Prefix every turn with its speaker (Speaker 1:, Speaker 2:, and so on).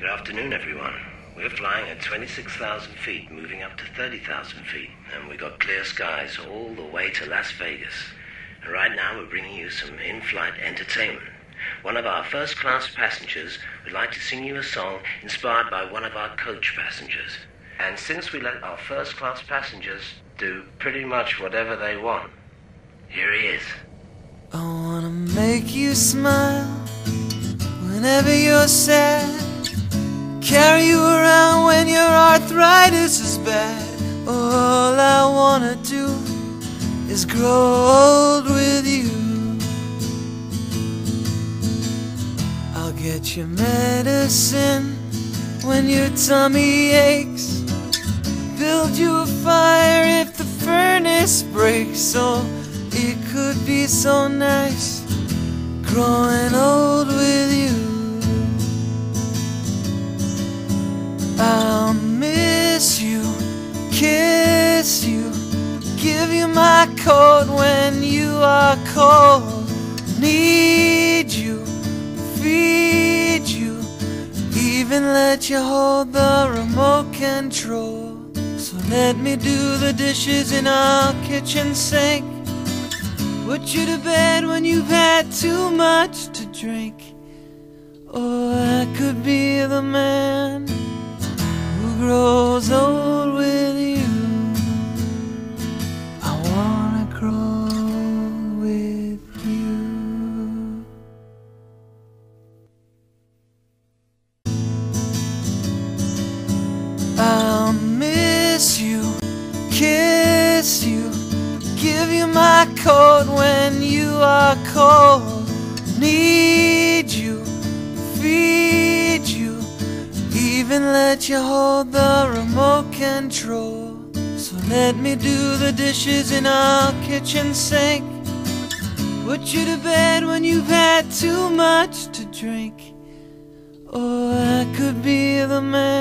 Speaker 1: Good afternoon, everyone. We're flying at 26,000 feet, moving up to 30,000 feet, and we've got clear skies all the way to Las Vegas. And right now, we're bringing you some in flight entertainment. One of our first class passengers would like to sing you a song inspired by one of our coach passengers. And since we let our first class passengers do pretty much whatever they want, here he is.
Speaker 2: I wanna make you smile whenever you're sad. Carry you around when your arthritis is bad. All I wanna do is grow old with you. I'll get you medicine when your tummy aches. Build you a fire if the furnace breaks. Oh, it could be so nice growing old my coat when you are cold. Need you, feed you, even let you hold the remote control. So let me do the dishes in our kitchen sink. Put you to bed when you've had too much to drink. Or I could be the man who grows old my coat when you are cold. Need you, feed you, even let you hold the remote control. So let me do the dishes in our kitchen sink. Put you to bed when you've had too much to drink. Or I could be the man